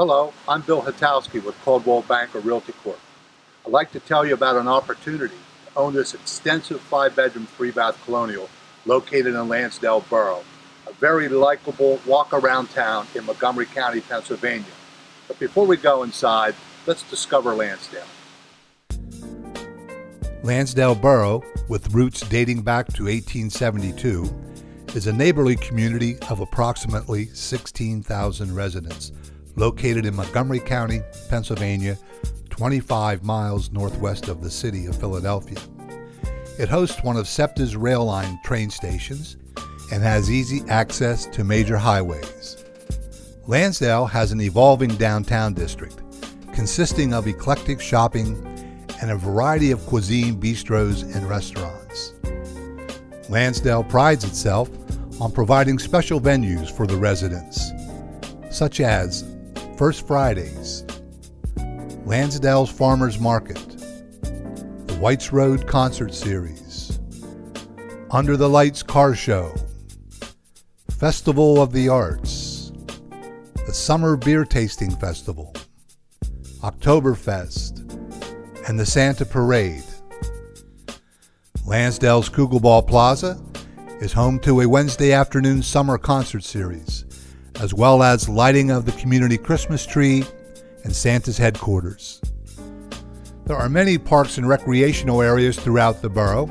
Hello, I'm Bill Hatalski with Coldwell Banker Realty Corp. I'd like to tell you about an opportunity to own this extensive five-bedroom, three-bath colonial located in Lansdale Borough, a very likable walk-around town in Montgomery County, Pennsylvania. But before we go inside, let's discover Lansdale. Lansdale Borough, with roots dating back to 1872, is a neighborly community of approximately 16,000 residents located in Montgomery County, Pennsylvania, 25 miles northwest of the city of Philadelphia. It hosts one of SEPTA's rail line train stations and has easy access to major highways. Lansdale has an evolving downtown district consisting of eclectic shopping and a variety of cuisine bistros and restaurants. Lansdale prides itself on providing special venues for the residents, such as First Fridays, Lansdale's Farmers Market, the Whites Road Concert Series, Under the Lights Car Show, Festival of the Arts, the Summer Beer Tasting Festival, Oktoberfest, and the Santa Parade. Lansdale's Kugelball Plaza is home to a Wednesday afternoon summer concert series as well as lighting of the community Christmas tree and Santa's headquarters. There are many parks and recreational areas throughout the borough,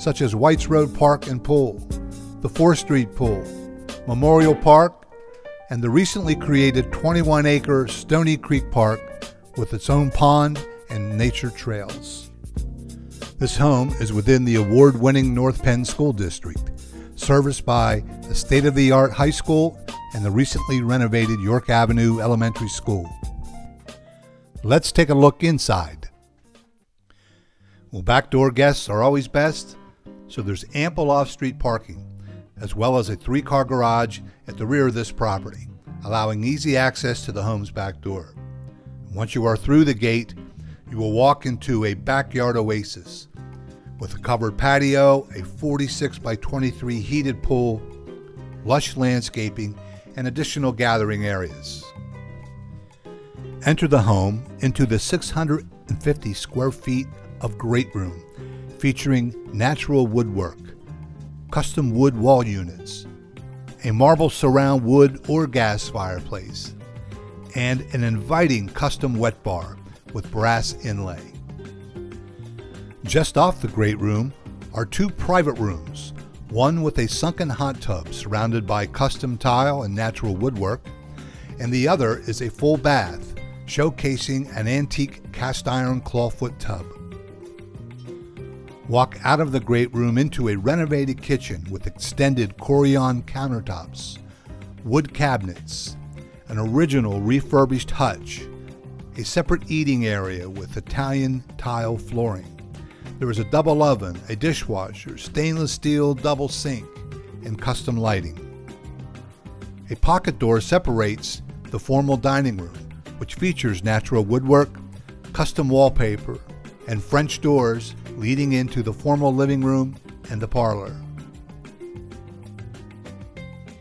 such as Whites Road Park and Pool, the 4th Street Pool, Memorial Park, and the recently created 21 acre Stony Creek Park with its own pond and nature trails. This home is within the award winning North Penn School District, serviced by a state of the art high school and the recently renovated York Avenue Elementary School. Let's take a look inside. Well, backdoor guests are always best, so there's ample off street parking, as well as a three car garage at the rear of this property, allowing easy access to the home's back door. Once you are through the gate, you will walk into a backyard oasis with a covered patio, a 46 by 23 heated pool, lush landscaping, and additional gathering areas. Enter the home into the 650 square feet of great room featuring natural woodwork, custom wood wall units, a marble surround wood or gas fireplace, and an inviting custom wet bar with brass inlay. Just off the great room are two private rooms one with a sunken hot tub surrounded by custom tile and natural woodwork, and the other is a full bath showcasing an antique cast iron clawfoot tub. Walk out of the great room into a renovated kitchen with extended Corian countertops, wood cabinets, an original refurbished hutch, a separate eating area with Italian tile flooring there is a double oven, a dishwasher, stainless steel double sink, and custom lighting. A pocket door separates the formal dining room, which features natural woodwork, custom wallpaper, and French doors leading into the formal living room and the parlor.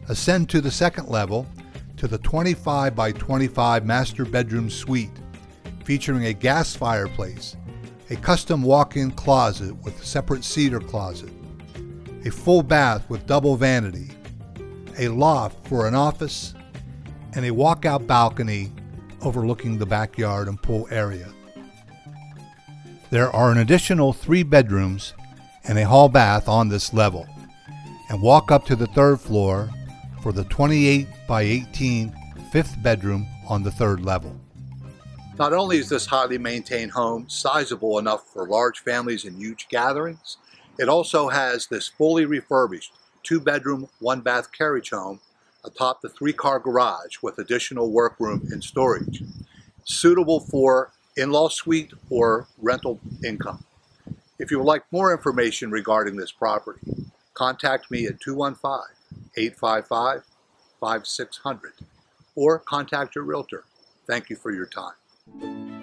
Ascend to the second level to the 25 by 25 master bedroom suite, featuring a gas fireplace a custom walk-in closet with separate cedar closet, a full bath with double vanity, a loft for an office, and a walkout balcony overlooking the backyard and pool area. There are an additional three bedrooms and a hall bath on this level, and walk up to the third floor for the 28 by 18 fifth bedroom on the third level. Not only is this highly maintained home sizable enough for large families and huge gatherings, it also has this fully refurbished two bedroom, one bath carriage home atop the three car garage with additional workroom and storage, suitable for in-law suite or rental income. If you would like more information regarding this property, contact me at 215-855-5600 or contact your realtor. Thank you for your time. Thank you.